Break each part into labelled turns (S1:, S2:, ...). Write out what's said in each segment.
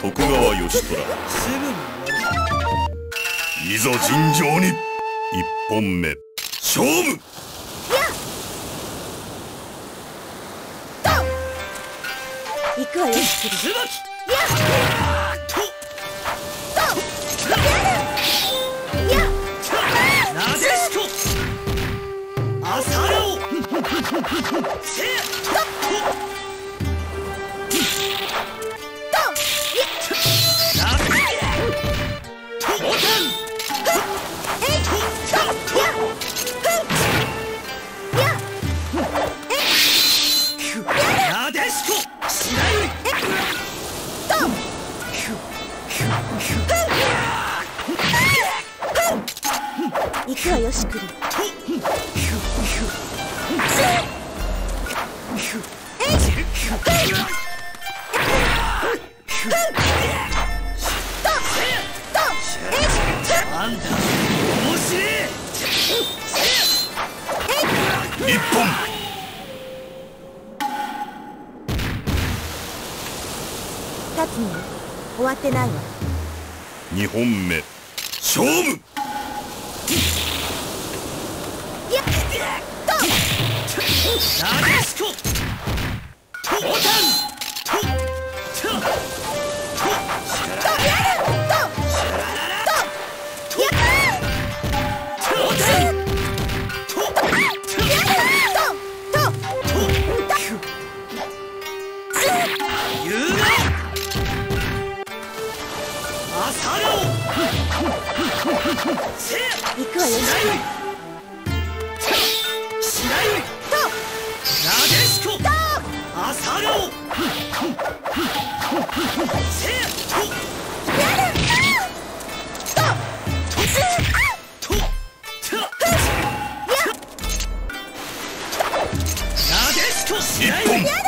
S1: 徳川義虎。いざ尋常に。1本目。勝負。
S2: 行くわよ。
S3: くなでしこし
S2: なくわよしくり
S1: 一本
S2: 終わってないわ。
S1: 2本目。勝負！
S3: やっとなとンとやるとやるとやるとと
S1: 一本。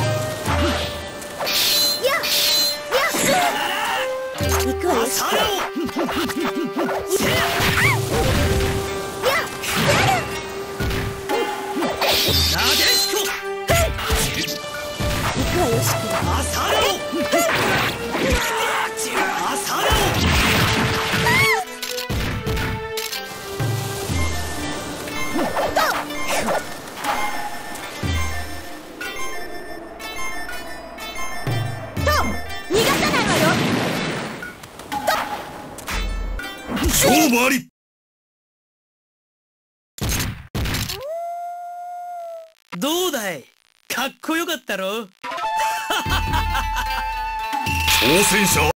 S3: し
S2: くまさろ
S1: 勝負あり。
S3: どうだい？かっこよかったろ？
S1: 挑戦者